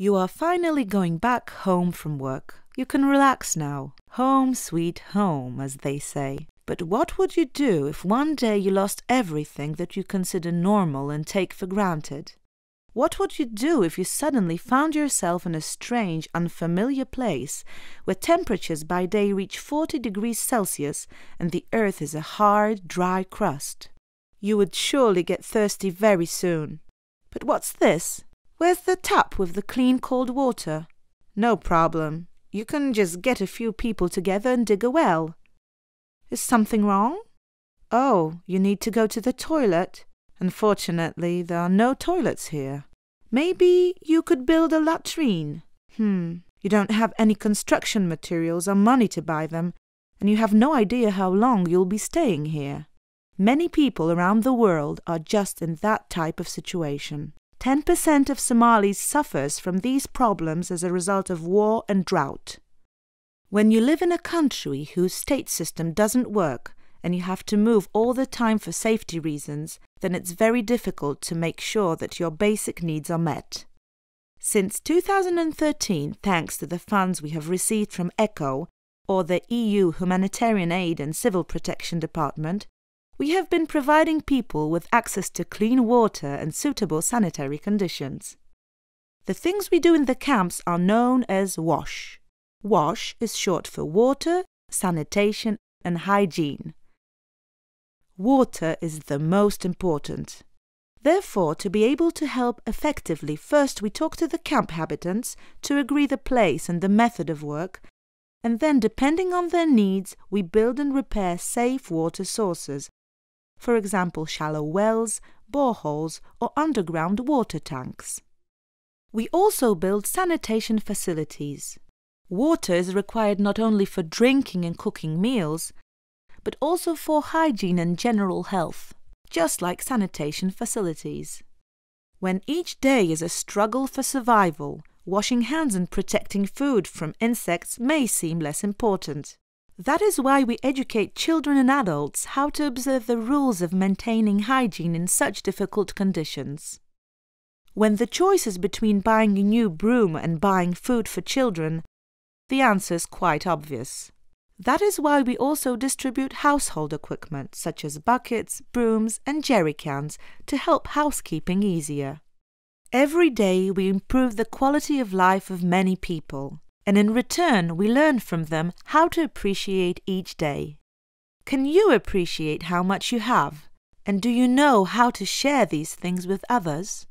You are finally going back home from work. You can relax now. Home sweet home, as they say. But what would you do if one day you lost everything that you consider normal and take for granted? What would you do if you suddenly found yourself in a strange, unfamiliar place where temperatures by day reach 40 degrees Celsius and the earth is a hard, dry crust? You would surely get thirsty very soon. But what's this? Where's the tap with the clean cold water? No problem. You can just get a few people together and dig a well. Is something wrong? Oh, you need to go to the toilet. Unfortunately, there are no toilets here. Maybe you could build a latrine. Hmm, you don't have any construction materials or money to buy them, and you have no idea how long you'll be staying here. Many people around the world are just in that type of situation. 10% of Somalis suffers from these problems as a result of war and drought. When you live in a country whose state system doesn't work and you have to move all the time for safety reasons, then it's very difficult to make sure that your basic needs are met. Since 2013, thanks to the funds we have received from ECHO, or the EU Humanitarian Aid and Civil Protection Department, we have been providing people with access to clean water and suitable sanitary conditions. The things we do in the camps are known as WASH. WASH is short for water, sanitation, and hygiene. Water is the most important. Therefore, to be able to help effectively, first we talk to the camp habitants to agree the place and the method of work, and then, depending on their needs, we build and repair safe water sources for example shallow wells, boreholes or underground water tanks. We also build sanitation facilities. Water is required not only for drinking and cooking meals, but also for hygiene and general health, just like sanitation facilities. When each day is a struggle for survival, washing hands and protecting food from insects may seem less important. That is why we educate children and adults how to observe the rules of maintaining hygiene in such difficult conditions. When the choice is between buying a new broom and buying food for children, the answer is quite obvious. That is why we also distribute household equipment such as buckets, brooms, and jerry cans to help housekeeping easier. Every day we improve the quality of life of many people and in return we learn from them how to appreciate each day. Can you appreciate how much you have? And do you know how to share these things with others?